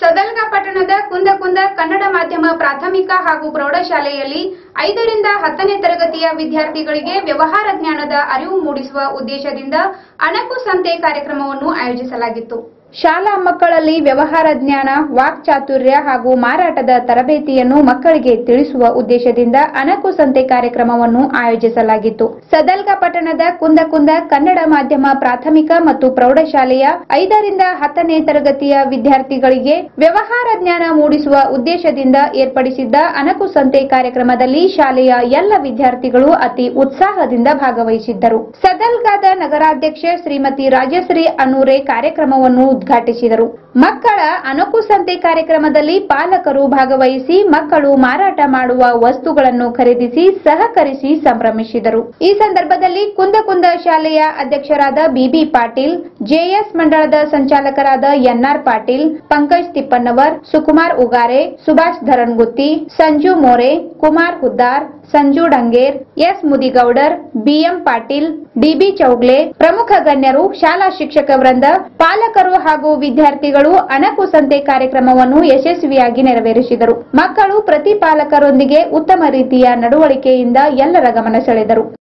ಸದಲ್ಗ ಪಟ್ಟಣದ ಕುಂದಕುಂದ ಕನ್ನಡ ಮಾಧ್ಯಮ ಪ್ರಾಥಮಿಕ ಹಾಗೂ ಪ್ರೌಢಶಾಲೆಯಲ್ಲಿ ಐದರಿಂದ ಹತ್ತನೇ ತರಗತಿಯ ವಿದ್ಯಾರ್ಥಿಗಳಿಗೆ ವ್ಯವಹಾರ ಜ್ಞಾನದ ಅರಿವು ಮೂಡಿಸುವ ಉದ್ದೇಶದಿಂದ ಅಣಕು ಸಂತೆ ಕಾರ್ಯಕ್ರಮವನ್ನು ಆಯೋಜಿಸಲಾಗಿತ್ತು. ಶಾಲಾ ಮಕ್ಕಳಲ್ಲಿ ವ್ಯವಹಾರ ಜ್ಞಾನ ವಾಕ್ಚಾತುರ್ಯ ಹಾಗೂ ಮಾರಾಟದ ತರಬೇತಿಯನ್ನು ಮಕ್ಕಳಿಗೆ ತಿಳಿಸುವ ಉದ್ದೇಶದಿಂದ ಅನಕು ಸಂತೆ ಕಾರ್ಯಕ್ರಮವನ್ನು ಆಯೋಜಿಸಲಾಗಿತ್ತು. ಸದಲ್ಗ ಪಟ್ಟಣದ ಕುಂದಕುಂದ ಕನ್ನಡ ಮಾಧ್ಯಮ ಪ್ರಾಥಮಿಕ ಮತ್ತು ಪ್ರೌಢಶಾಲೆಯ ಐದರಿಂದ ಹತ್ತನೇ ತರಗತಿಯ ವಿದ್ಯಾರ್ಥಿಗಳಿಗೆ ವ್ಯವಹಾರ ಜ್ಞಾನ ಮೂಡಿಸುವ ಉದ್ದೇಶದಿಂದ ಏರ್ಪಡಿಸಿದ್ದ ಅನಕು ಸಂತೆ ಕಾರ್ಯಕ್ರಮದಲ್ಲಿ ಶಾಲೆಯ ಎಲ್ಲ ವಿದ್ಯಾರ್ಥಿಗಳು ಅತಿ ಉತ್ಸಾಹದಿಂದ ಭಾಗವಹಿಸಿದ್ದರು. ಸದಲ್ಗಾದ ನಗರಾಧ್ಯಕ್ಷೆ ಶ್ರೀಮತಿ ರಾಜಶ್ರೀ ಅನೂರೆ ಕಾರ್ಯಕ್ರಮವನ್ನು ಉದ್ಘಾಟಿಸಿದರು ಮಕ್ಕಳ ಅಣಕು ಸಂತೆ ಕಾರ್ಯಕ್ರಮದಲ್ಲಿ ಪಾಲಕರು ಭಾಗವಹಿಸಿ ಮಕ್ಕಳು ಮಾರಾಟ ಮಾಡುವ ವಸ್ತುಗಳನ್ನು ಖರೀದಿಸಿ ಸಹಕರಿಸಿ ಸಂಭ್ರಮಿಸಿದರು. ಈ ಸಂದರ್ಭದಲ್ಲಿ ಕುಂದಕುಂದ ಶಾಲೆಯ ಅಧ್ಯಕ್ಷರಾದ ಬಿಬಿ ಪಾಟೀಲ್, ಜೆಎಸ್ ಮಂಡಳದ ಸಂಚಾಲಕರಾದ NR Patil, Pankaj Tippannavar, Sukumar Ugare, Subhash Dharangutti, Sanju More, Kumar Huddar, Sanju Danger, S Mudigoudar, BM Patil, DB Chougale, ಪ್ರಮುಖ ಗಣ್ಯರು, ಶಾಲಾ ಶಿಕ್ಷಕ ವೃಂದ, ಪಾಲಕರು ಹಾಗೂ ವಿದ್ಯಾರ್ಥಿಗಳು ಅಣಕು ಸಂತೆ ಕಾರ್ಯಕ್ರಮವನ್ನು ಯಶಸ್ವಿಯಾಗಿ ನೆರವೇರಿಸಿದರು. ಮಕ್ಕಳು ಪ್ರತಿಪಾಲಕರೊಂದಿಗೆ ಉತ್ತಮ ರೀತಿಯ ನಡವಳಿಕೆಯಿಂದ ಎಲ್ಲರ ಗಮನ ಸೆಳೆದರು.